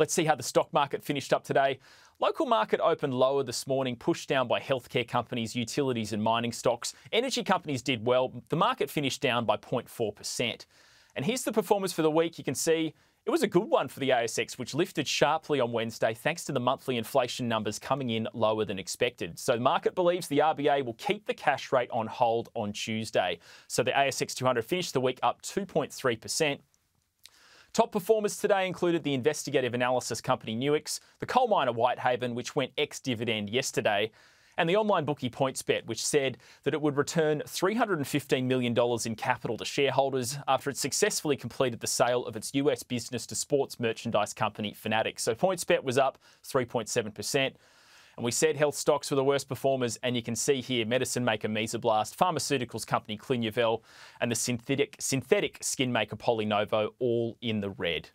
Let's see how the stock market finished up today. Local market opened lower this morning, pushed down by healthcare companies, utilities, and mining stocks. Energy companies did well. The market finished down by 0.4%. And here's the performance for the week. You can see it was a good one for the ASX, which lifted sharply on Wednesday thanks to the monthly inflation numbers coming in lower than expected. So the market believes the RBA will keep the cash rate on hold on Tuesday. So the ASX 200 finished the week up 2.3%. Top performers today included the investigative analysis company Nuix, the coal miner Whitehaven, which went ex dividend yesterday, and the online bookie PointsBet, which said that it would return $315 million in capital to shareholders after it successfully completed the sale of its US business to sports merchandise company Fanatics. So PointsBet was up 3.7%. And we said health stocks were the worst performers, and you can see here medicine maker Mesoblast, pharmaceuticals company Clinuvel, and the synthetic, synthetic skin maker PolyNovo all in the red.